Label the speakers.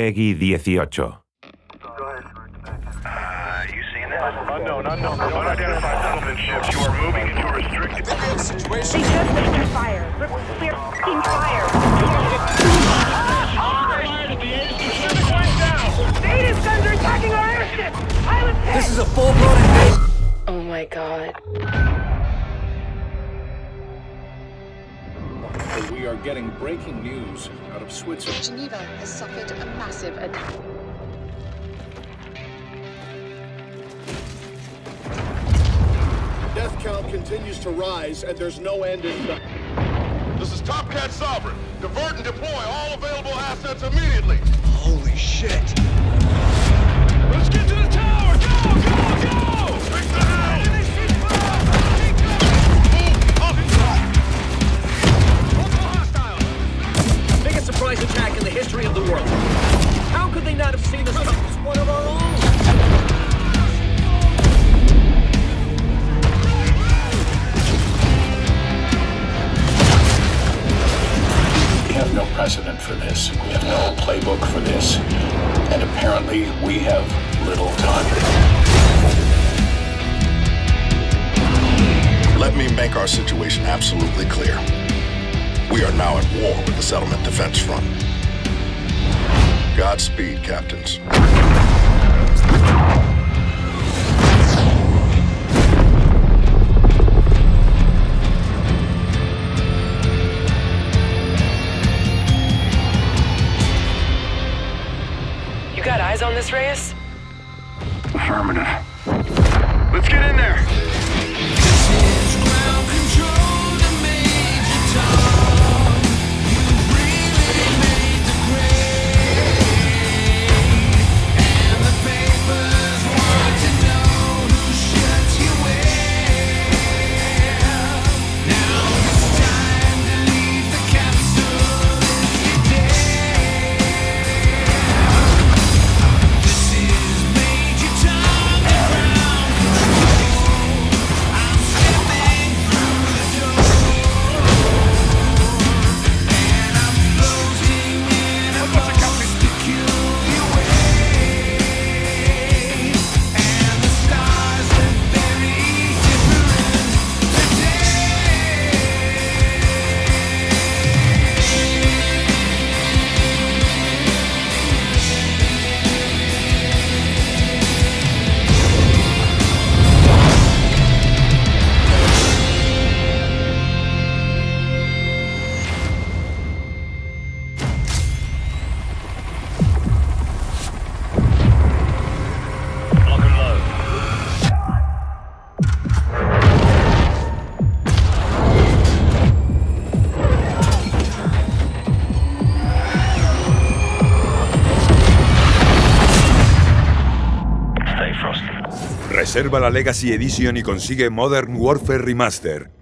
Speaker 1: Peggy 18.
Speaker 2: Uh, you seen this? Unknown, unknown. Unidentified settlement ships. You are moving into a restricted...
Speaker 3: They just opened fire. We're we're f***ing fire. Native guns are attacking our airship.
Speaker 4: This is a full-blown invasion.
Speaker 5: Oh my god.
Speaker 6: We are getting breaking news out of Switzerland.
Speaker 7: Geneva has suffered a massive attack.
Speaker 8: Death count continues to rise, and there's no end in sight.
Speaker 2: This is Top Cat Sovereign. Divert and deploy all available assets immediately.
Speaker 6: Holy shit!
Speaker 4: Attack in the history of the world. How could they not have seen this coming? It's one of our own.
Speaker 6: We have no precedent for this. We have no playbook for this. And apparently, we have little time.
Speaker 8: Let me make our situation absolutely clear. We are now at war with the Settlement Defense Front. Godspeed, captains.
Speaker 5: You got eyes on this, Reyes?
Speaker 2: Affirmative. Let's get in there!
Speaker 1: Reserva la Legacy Edition y consigue Modern Warfare Remaster.